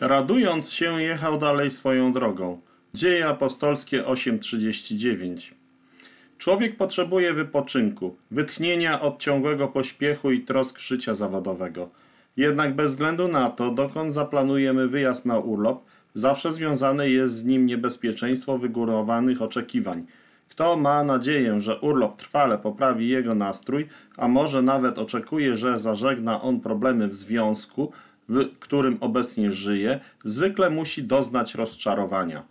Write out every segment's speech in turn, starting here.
Radując się, jechał dalej swoją drogą. Dzieje apostolskie 8:39. Człowiek potrzebuje wypoczynku, wytchnienia od ciągłego pośpiechu i trosk życia zawodowego. Jednak bez względu na to, dokąd zaplanujemy wyjazd na urlop, zawsze związane jest z nim niebezpieczeństwo wygórowanych oczekiwań. Kto ma nadzieję, że urlop trwale poprawi jego nastrój, a może nawet oczekuje, że zażegna on problemy w związku, w którym obecnie żyje, zwykle musi doznać rozczarowania.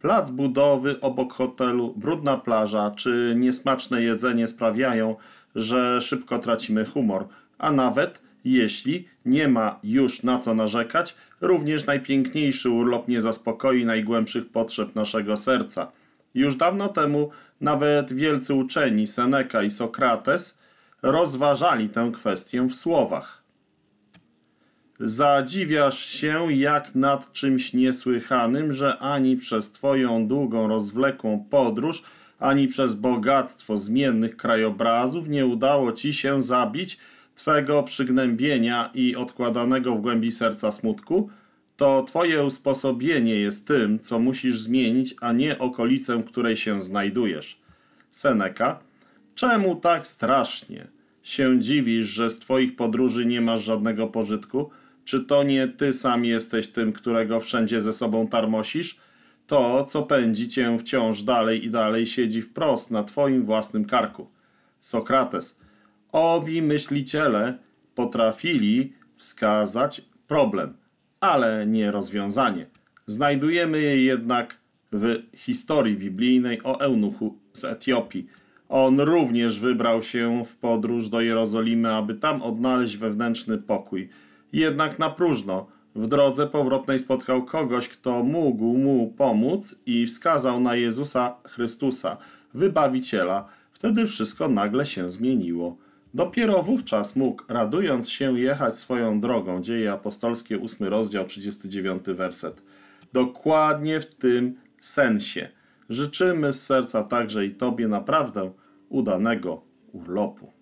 Plac budowy obok hotelu, brudna plaża czy niesmaczne jedzenie sprawiają, że szybko tracimy humor, a nawet jeśli nie ma już na co narzekać, również najpiękniejszy urlop nie zaspokoi najgłębszych potrzeb naszego serca. Już dawno temu nawet wielcy uczeni Seneca i Sokrates rozważali tę kwestię w słowach. Zadziwiasz się jak nad czymś niesłychanym, że ani przez Twoją długą, rozwlekłą podróż, ani przez bogactwo zmiennych krajobrazów nie udało Ci się zabić Twego przygnębienia i odkładanego w głębi serca smutku? To Twoje usposobienie jest tym, co musisz zmienić, a nie okolicę, w której się znajdujesz. Seneca, czemu tak strasznie się dziwisz, że z Twoich podróży nie masz żadnego pożytku? Czy to nie Ty sam jesteś tym, którego wszędzie ze sobą tarmosisz? To, co pędzi Cię wciąż dalej i dalej, siedzi wprost na Twoim własnym karku. Sokrates, owi myśliciele potrafili wskazać problem ale nie rozwiązanie. Znajdujemy je jednak w historii biblijnej o eunuchu z Etiopii. On również wybrał się w podróż do Jerozolimy, aby tam odnaleźć wewnętrzny pokój. Jednak na próżno. W drodze powrotnej spotkał kogoś, kto mógł mu pomóc i wskazał na Jezusa Chrystusa, wybawiciela. Wtedy wszystko nagle się zmieniło. Dopiero wówczas mógł, radując się, jechać swoją drogą. Dzieje apostolskie, 8 rozdział, 39 werset. Dokładnie w tym sensie. Życzymy z serca także i Tobie naprawdę udanego urlopu.